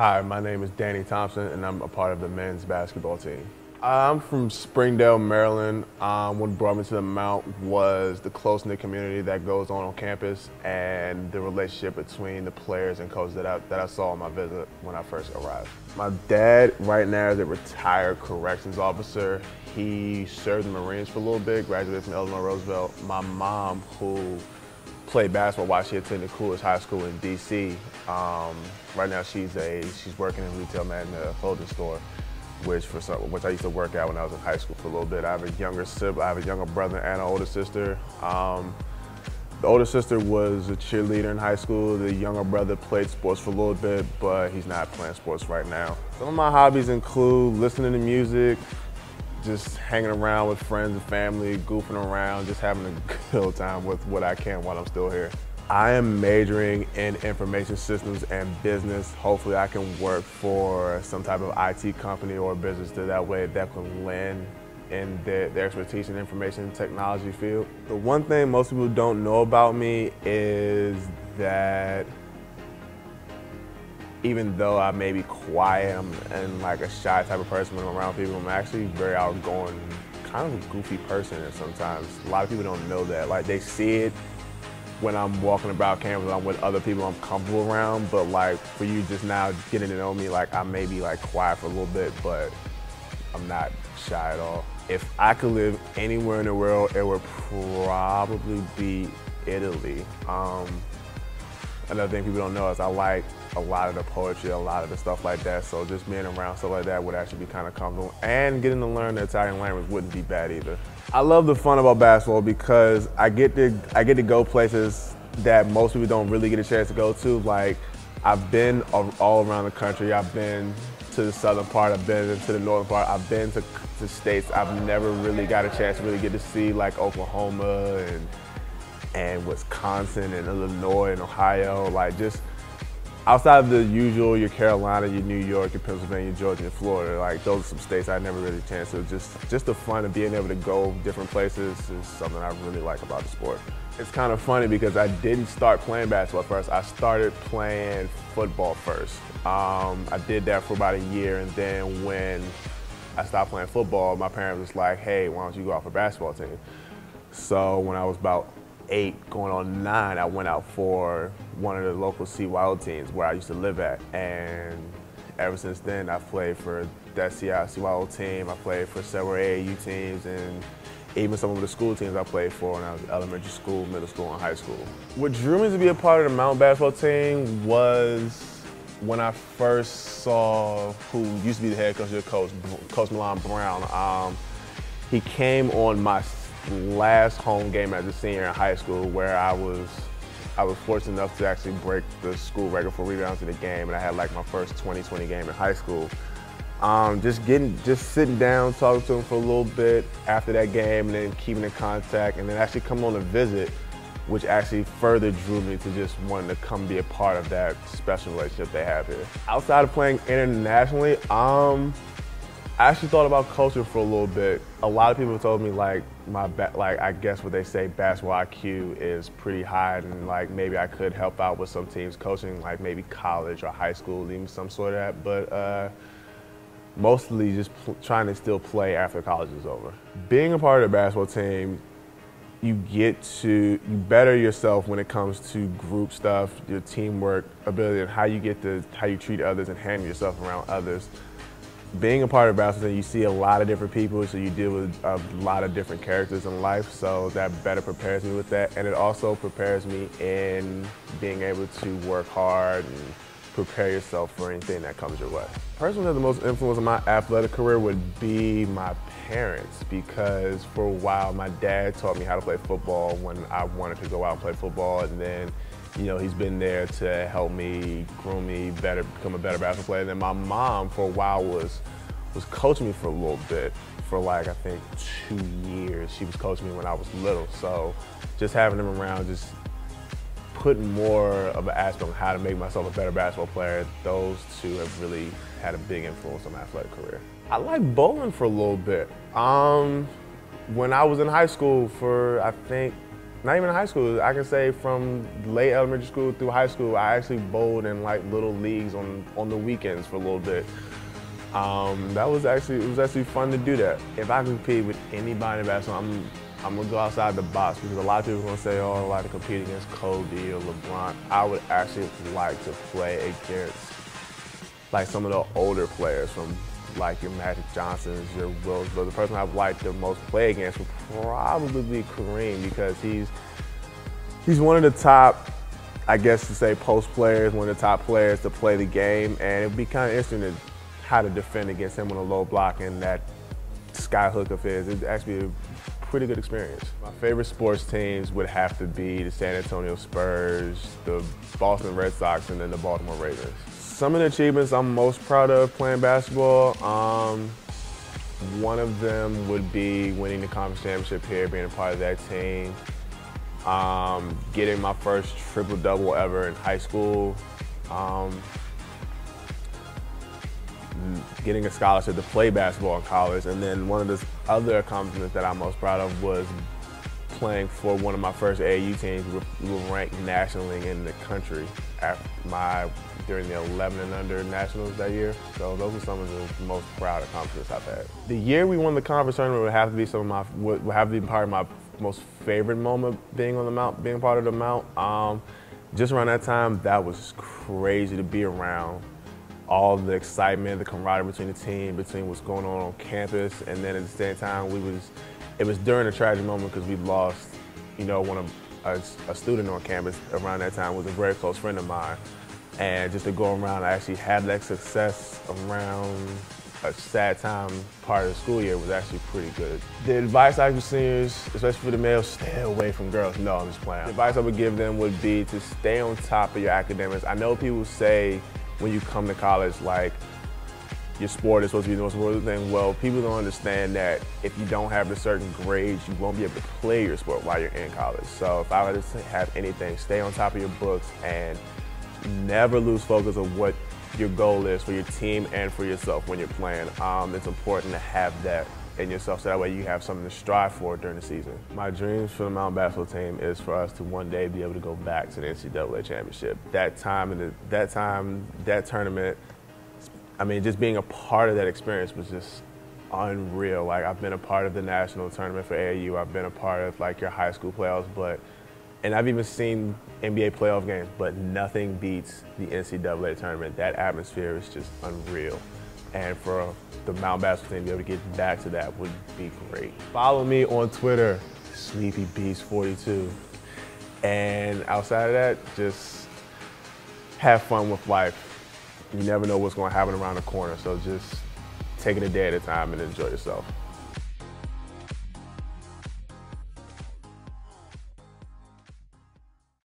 Hi, my name is Danny Thompson, and I'm a part of the men's basketball team. I'm from Springdale, Maryland. Um, what brought me to the Mount was the close-knit community that goes on on campus and the relationship between the players and coaches that I, that I saw on my visit when I first arrived. My dad right now is a retired corrections officer. He served in the Marines for a little bit, graduated from Eleanor Roosevelt. My mom, who played basketball while she attended Coolidge High School in D.C. Um, right now she's a she's working in retail man in a clothing store which for some, which I used to work at when I was in high school for a little bit. I have a younger sibling, I have a younger brother and an older sister. Um, the older sister was a cheerleader in high school. The younger brother played sports for a little bit, but he's not playing sports right now. Some of my hobbies include listening to music, just hanging around with friends and family, goofing around, just having a good time with what I can while I'm still here. I am majoring in information systems and business. Hopefully I can work for some type of IT company or business that, that way that can lend in their, their expertise in information technology field. The one thing most people don't know about me is that even though I may be quiet I'm, and like a shy type of person when I'm around people, I'm actually very outgoing, kind of a goofy person sometimes. A lot of people don't know that. Like they see it when I'm walking about campus, I'm with other people I'm comfortable around, but like for you just now getting to know me, like I may be like quiet for a little bit, but I'm not shy at all. If I could live anywhere in the world, it would probably be Italy. Um, another thing people don't know is I like a lot of the poetry, a lot of the stuff like that. So just being around stuff like that would actually be kind of comfortable. And getting to learn the Italian language wouldn't be bad either. I love the fun about basketball because I get to I get to go places that most people don't really get a chance to go to. Like I've been all around the country. I've been to the southern part. I've been to the northern part. I've been to, to states I've never really got a chance to really get to see, like Oklahoma and and Wisconsin and Illinois and Ohio. Like just outside of the usual, your Carolina, your New York, your Pennsylvania, Georgia, and Florida, like those are some states I never really chance to. Just, just the fun of being able to go different places is something I really like about the sport. It's kind of funny because I didn't start playing basketball first. I started playing football first. Um, I did that for about a year, and then when I stopped playing football, my parents was like, "Hey, why don't you go off a basketball team?" So when I was about eight, going on nine, I went out for one of the local CYO teams where I used to live at. And ever since then, I've played for that CYO team. I played for several AAU teams and even some of the school teams I played for when I was elementary school, middle school, and high school. What drew me to be a part of the Mount basketball team was when I first saw who used to be the head coach, coach, Coach Milan Brown. Um, he came on my last home game as a senior in high school where I was I was fortunate enough to actually break the school record for rebounds in the game and I had like my first 20-20 game in high school. Um, just getting, just sitting down, talking to him for a little bit after that game and then keeping in contact and then actually coming on a visit which actually further drew me to just wanting to come be a part of that special relationship they have here. Outside of playing internationally, um, I actually thought about culture for a little bit. A lot of people told me like my like I guess what they say basketball IQ is pretty high and like maybe I could help out with some teams coaching like maybe college or high school, even some sort of that. But uh, mostly just trying to still play after college is over. Being a part of the basketball team, you get to you better yourself when it comes to group stuff, your teamwork ability, and how you get to how you treat others and handle yourself around others being a part of basketball, you see a lot of different people, so you deal with a lot of different characters in life, so that better prepares me with that. And it also prepares me in being able to work hard and prepare yourself for anything that comes your way. Personally, the most influence on my athletic career would be my parents because for a while my dad taught me how to play football when I wanted to go out and play football and then you know, he's been there to help me, groom me, better, become a better basketball player. And then my mom, for a while, was was coaching me for a little bit, for like I think two years. She was coaching me when I was little. So just having them around, just putting more of an aspect on how to make myself a better basketball player, those two have really had a big influence on my athletic career. I like bowling for a little bit. Um, when I was in high school for, I think, not even in high school. I can say from late elementary school through high school, I actually bowled in like little leagues on on the weekends for a little bit. Um, that was actually it was actually fun to do that. If I compete with anybody in basketball, I'm I'm gonna go outside the box because a lot of people are gonna say, "Oh, I like to compete against Kobe or LeBron." I would actually like to play against like some of the older players from like your Magic Johnsons, your Wills, but the person I've liked the most play against would probably be Kareem because he's he's one of the top, I guess to say, post players, one of the top players to play the game, and it'd be kind of interesting to how to defend against him on a low block and that sky hook of his. It'd actually be a pretty good experience. My favorite sports teams would have to be the San Antonio Spurs, the Boston Red Sox, and then the Baltimore Ravens. Some of the achievements I'm most proud of playing basketball, um, one of them would be winning the conference championship here, being a part of that team. Um, getting my first triple double ever in high school. Um, getting a scholarship to play basketball in college. And then one of the other accomplishments that I'm most proud of was playing for one of my first AAU teams. We were, ranked nationally in the country after my during the 11 and under nationals that year. So those are some of the most proud accomplishments I've had. The year we won the conference tournament would have to be some of my would have to be part of my most favorite moment being on the mount, being part of the mount. Um, just around that time, that was crazy to be around. All the excitement, the camaraderie between the team, between what's going on on campus, and then at the same time, we was it was during a tragic moment because we lost, you know, one of a, a, student on campus around that time was a very close friend of mine. And just to go around I actually had that success around a sad time part of the school year was actually pretty good. The advice I give seniors, especially for the males, stay away from girls. No, I'm just playing. The advice I would give them would be to stay on top of your academics. I know people say when you come to college, like, your sport is supposed to be the most important thing. Well, people don't understand that if you don't have the certain grades, you won't be able to play your sport while you're in college. So if I were to have anything, stay on top of your books and never lose focus of what your goal is for your team and for yourself when you're playing. Um, it's important to have that in yourself so that way you have something to strive for during the season. My dreams for the Mount basketball team is for us to one day be able to go back to the NCAA championship. That time and that time, that tournament I mean, just being a part of that experience was just unreal. Like I've been a part of the national tournament for AAU. I've been a part of like your high school playoffs, but and I've even seen NBA playoff games, but nothing beats the NCAA tournament. That atmosphere is just unreal. And for the Mount basketball team to be able to get back to that would be great. Follow me on Twitter, Sleepy Beast 42. And outside of that, just have fun with life you never know what's going to happen around the corner. So just take it a day at a time and enjoy yourself.